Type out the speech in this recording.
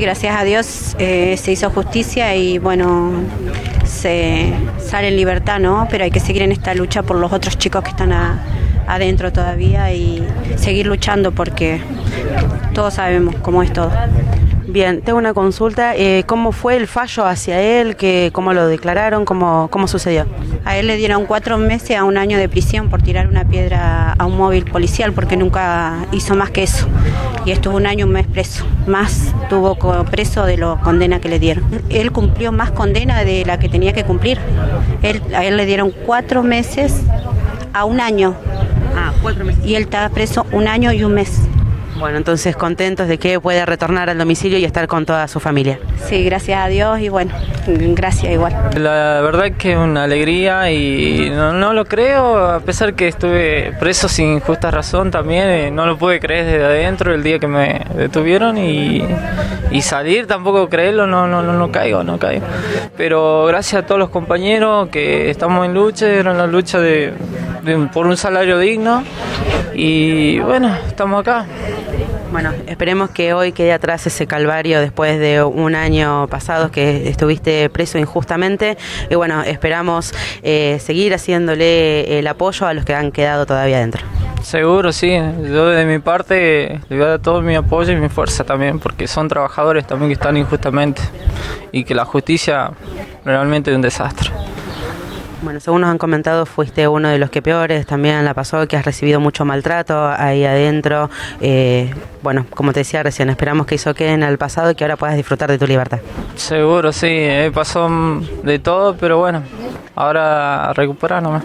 Gracias a Dios eh, se hizo justicia y bueno, se sale en libertad, ¿no? Pero hay que seguir en esta lucha por los otros chicos que están adentro todavía y seguir luchando porque todos sabemos cómo es todo. Bien, tengo una consulta. Eh, ¿Cómo fue el fallo hacia él? ¿Qué, ¿Cómo lo declararon? ¿Cómo, ¿Cómo sucedió? A él le dieron cuatro meses a un año de prisión por tirar una piedra a un móvil policial porque nunca hizo más que eso. Y estuvo un año un mes preso. Más tuvo preso de la condena que le dieron. Él cumplió más condena de la que tenía que cumplir. Él, a él le dieron cuatro meses a un año. Ah, cuatro meses. Y él está preso un año y un mes. Bueno, entonces contentos de que pueda retornar al domicilio y estar con toda su familia. Sí, gracias a Dios y bueno, gracias igual. La verdad que es una alegría y no, lo creo, a pesar que estuve preso sin justa razón también, eh, no lo pude creer desde adentro el día que me detuvieron y, salir tampoco creerlo, no, no, no, no caigo, no caigo. Pero gracias a todos los compañeros que estamos en lucha, era la lucha de por un salario digno y bueno, estamos acá. Bueno, esperemos que hoy quede atrás ese calvario después de un año pasado que estuviste preso injustamente. Y bueno, esperamos eh, seguir haciéndole el apoyo a los que han quedado todavía dentro. Seguro, sí. Yo de mi parte le voy a dar todo mi apoyo y mi fuerza también, porque son trabajadores también que están injustamente y que la justicia realmente es un desastre. Bueno, según nos han comentado, fuiste uno de los que peores también la pasó, que has recibido mucho maltrato ahí adentro. Eh, bueno, como te decía recién, esperamos que eso quede en el pasado y que ahora puedas disfrutar de tu libertad. Seguro, sí, eh, pasó de todo, pero bueno, ahora recuperar nomás.